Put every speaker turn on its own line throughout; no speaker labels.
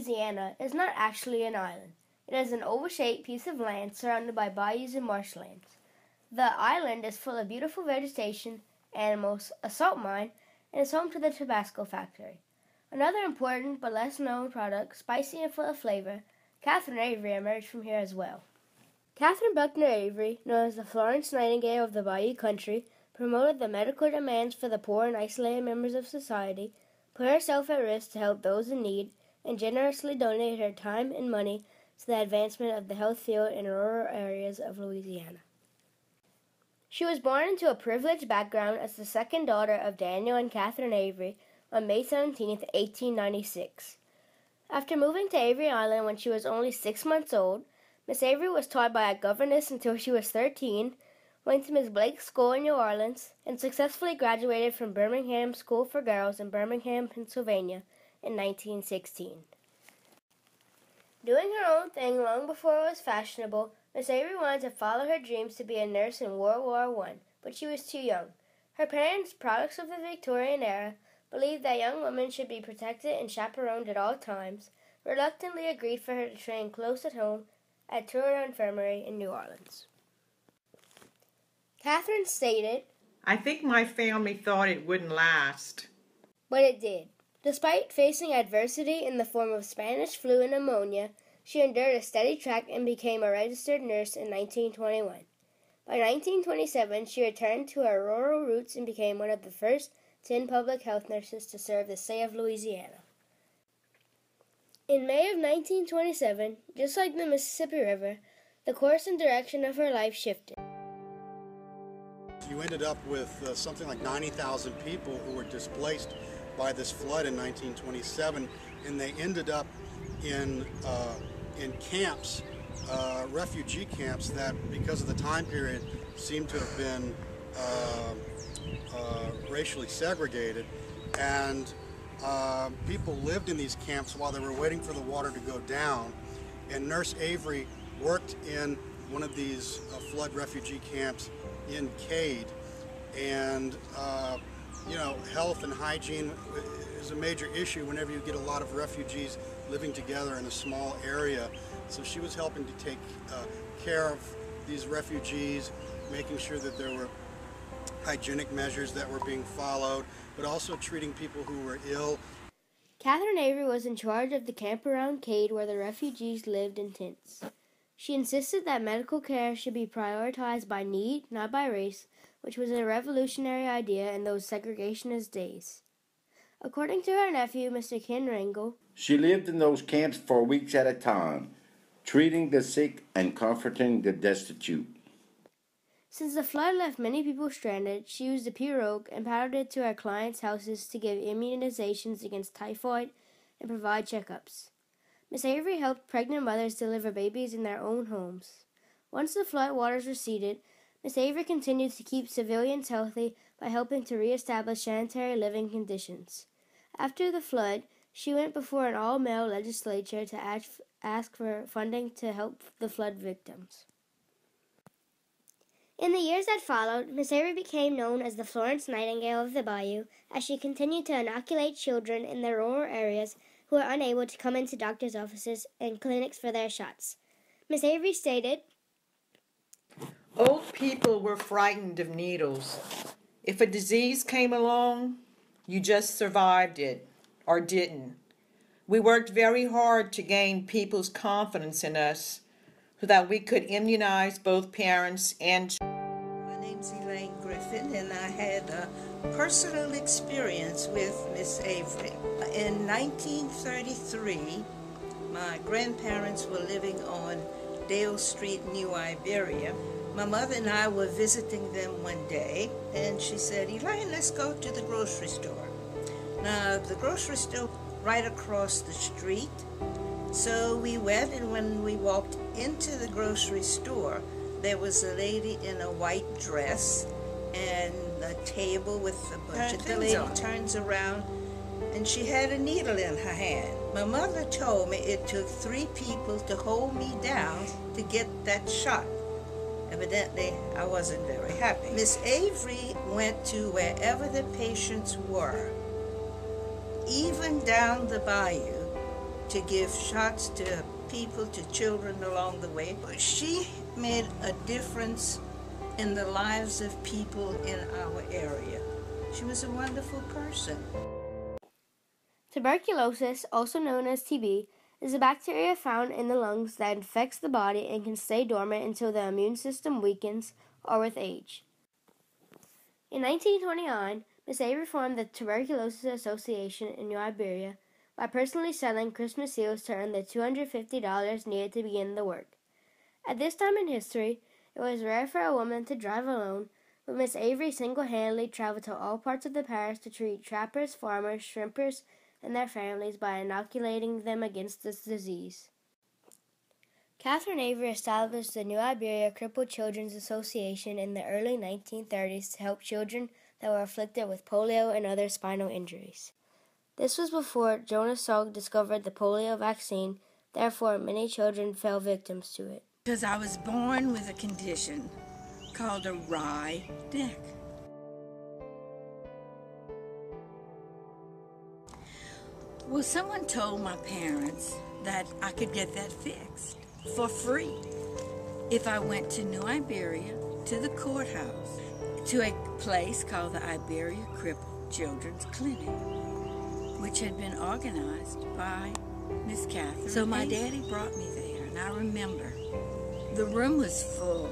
Louisiana is not actually an island. It is an oval shaped piece of land surrounded by bayous and marshlands. The island is full of beautiful vegetation, animals, a salt mine, and is home to the Tabasco factory. Another important but less known product, spicy and full of flavor, Katherine Avery emerged from here as well. Katherine Buckner Avery, known as the Florence Nightingale of the Bayou Country, promoted the medical demands for the poor and isolated members of society, put herself at risk to help those in need, and generously donated her time and money to the advancement of the health field in rural areas of Louisiana. She was born into a privileged background as the second daughter of Daniel and Catherine Avery on May 17, 1896. After moving to Avery Island when she was only six months old, Miss Avery was taught by a governess until she was 13, went to Miss Blake's school in New Orleans, and successfully graduated from Birmingham School for Girls in Birmingham, Pennsylvania in 1916. Doing her own thing long before it was fashionable, Miss Avery wanted to follow her dreams to be a nurse in World War One, but she was too young. Her parents, products of the Victorian era, believed that young women should be protected and chaperoned at all times, reluctantly agreed for her to train close at home at Touro Infirmary in New Orleans. Katherine stated,
I think my family thought it wouldn't last.
But it did. Despite facing adversity in the form of Spanish flu and pneumonia, she endured a steady track and became a registered nurse in 1921. By 1927, she returned to her rural roots and became one of the first 10 public health nurses to serve the state of Louisiana. In May of 1927, just like the Mississippi River, the course and direction of her life shifted.
You ended up with uh, something like 90,000 people who were displaced by this flood in 1927, and they ended up in, uh, in camps, uh, refugee camps, that because of the time period seemed to have been uh, uh, racially segregated. And uh, people lived in these camps while they were waiting for the water to go down. And Nurse Avery worked in one of these flood refugee camps in Cade. And, uh, you know, health and hygiene is a major issue whenever you get a lot of refugees living together in a small area. So she was helping to take uh, care of these refugees, making sure that there were hygienic measures that were being followed, but also treating people who were ill.
Katherine Avery was in charge of the camp around Cade where the refugees lived in tents. She insisted that medical care should be prioritized by need, not by race, which was a revolutionary idea in those segregationist days. According to her nephew, Mr. Ken Rangel,
she lived in those camps for weeks at a time, treating the sick and comforting the destitute.
Since the flood left many people stranded, she used a pirogue and paddled it to her clients' houses to give immunizations against typhoid and provide checkups. Miss Avery helped pregnant mothers deliver babies in their own homes. Once the flood waters receded, Miss Avery continued to keep civilians healthy by helping to reestablish sanitary living conditions. After the flood, she went before an all male legislature to ask, ask for funding to help the flood victims. In the years that followed, Miss Avery became known as the Florence Nightingale of the Bayou as she continued to inoculate children in the rural areas who are unable to come into doctors' offices and clinics for their shots. Miss Avery stated,
Old people were frightened of needles. If a disease came along, you just survived it or didn't. We worked very hard to gain people's confidence in us so that we could immunize both parents and
My name's Elaine Griffin, and I had a personal experience with Miss Avery. In 1933, my grandparents were living on Dale Street, New Iberia. My mother and I were visiting them one day, and she said, Elaine, let's go to the grocery store. Now, the grocery store right across the street. So we went, and when we walked into the grocery store, there was a lady in a white dress and a table with a bunch of. The lady turns around and she had a needle in her hand. My mother told me it took three people to hold me down to get that shot. Evidently, I wasn't very happy. Miss Avery went to wherever the patients were, even down the bayou,
to give shots to people, to children along the way. But she made a difference in the lives of people in our area. She was a wonderful person.
Tuberculosis, also known as TB, is a bacteria found in the lungs that infects the body and can stay dormant until the immune system weakens or with age. In 1929, Miss Avery formed the Tuberculosis Association in New Iberia by personally selling Christmas seals to earn the $250 needed to begin the work. At this time in history, it was rare for a woman to drive alone, but Miss Avery single handedly traveled to all parts of the parish to treat trappers, farmers, shrimpers, and their families by inoculating them against this disease. Katherine Avery established the New Iberia Crippled Children's Association in the early 1930s to help children that were afflicted with polio and other spinal injuries. This was before Jonas Salk discovered the polio vaccine, therefore, many children fell victims to it.
Because I was born with a condition called a wry neck. Well, someone told my parents that I could get that fixed for free if I went to New Iberia, to the courthouse, to a place called the Iberia Crippled Children's Clinic, which had been organized by Miss Katherine. So my daddy brought me there, and I remember the room was full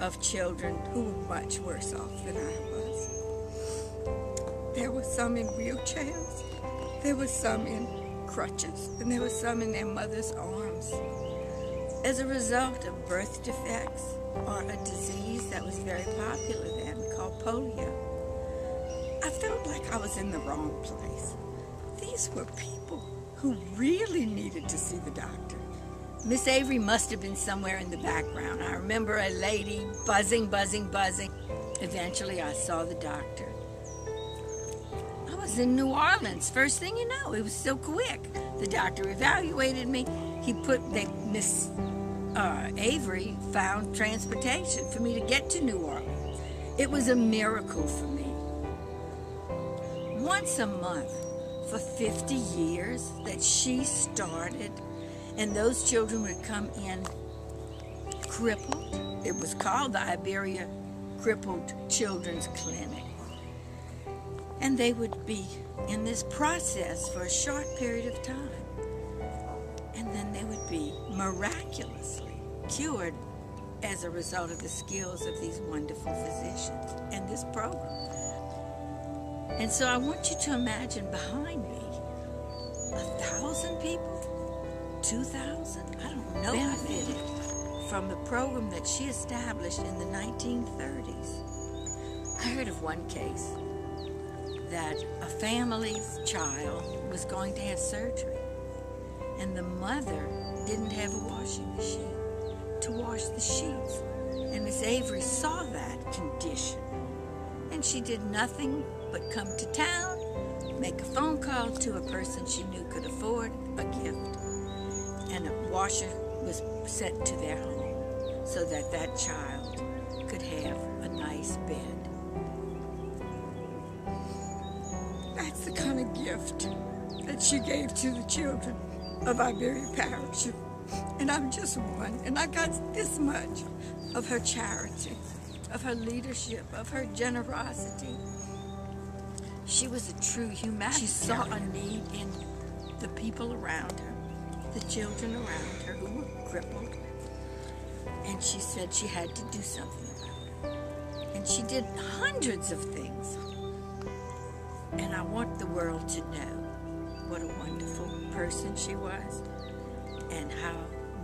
of children who were much worse off than I was. There were some in wheelchairs. There were some in crutches, and there were some in their mother's arms. As a result of birth defects or a disease that was very popular then called polio, I felt like I was in the wrong place. These were people who really needed to see the doctor. Miss Avery must have been somewhere in the background. I remember a lady buzzing, buzzing, buzzing. Eventually, I saw the doctor I was in New Orleans. First thing you know, it was so quick. The doctor evaluated me. He put Miss uh, Avery found transportation for me to get to New Orleans. It was a miracle for me. Once a month for 50 years that she started, and those children would come in crippled. It was called the Iberia Crippled Children's Clinic and they would be in this process for a short period of time. And then they would be miraculously cured as a result of the skills of these wonderful physicians and this program. And so I want you to imagine behind me a thousand people, two thousand, I don't know, benefited from the program that she established in the 1930s. I heard of one case that a family's child was going to have surgery, and the mother didn't have a washing machine to wash the sheets. And Miss Avery saw that condition, and she did nothing but come to town, make a phone call to a person she knew could afford a gift, and a washer was sent to their home so that that child could have a nice bed. That's the kind of gift that she gave to the children of Iberia Parish. And I'm just one, and I got this much of her charity, of her leadership, of her generosity. She was a true humanitarian. She saw a need in the people around her, the children around her who were crippled. And she said she had to do something about it. And she did hundreds of things and I want the world to know what a wonderful person she was and how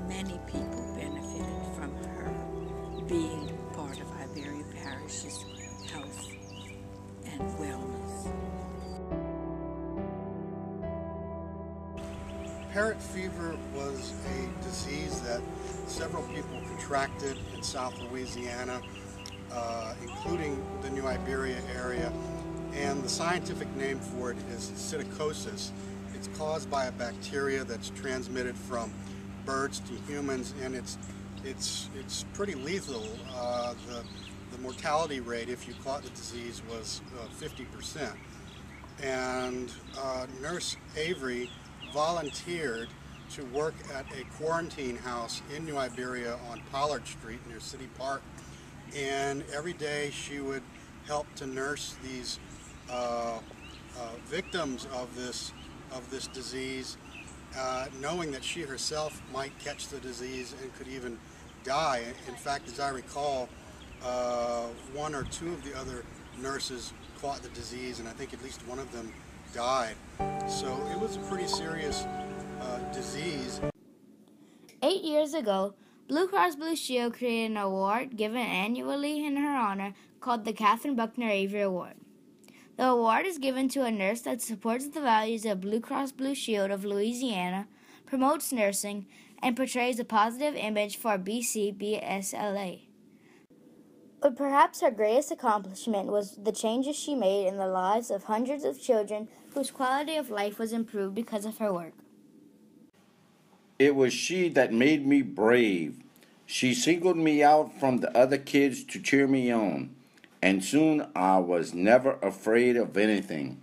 many people benefited from her being part of Iberia Parish's health and wellness.
Parrot fever was a disease that several people contracted in South Louisiana, uh, including the New Iberia area and the scientific name for it is psittacosis. It's caused by a bacteria that's transmitted from birds to humans, and it's it's it's pretty lethal. Uh, the the mortality rate, if you caught the disease, was uh, 50%. And uh, Nurse Avery volunteered to work at a quarantine house in New Iberia on Pollard Street near City Park. And every day she would help to nurse these uh, uh, victims of this of this disease, uh, knowing that she herself might catch the disease and could even die. In fact, as I recall, uh, one or two of the other nurses caught the disease, and I think at least one of them died. So it was a pretty serious uh, disease.
Eight years ago, Blue Cross Blue Shield created an award given annually in her honor called the Katherine Buckner Avery Award. The award is given to a nurse that supports the values of Blue Cross Blue Shield of Louisiana, promotes nursing, and portrays a positive image for BCBSLA. But perhaps her greatest accomplishment was the changes she made in the lives of hundreds of children whose quality of life was improved because of her work.
It was she that made me brave. She singled me out from the other kids to cheer me on, and soon I was never afraid of anything.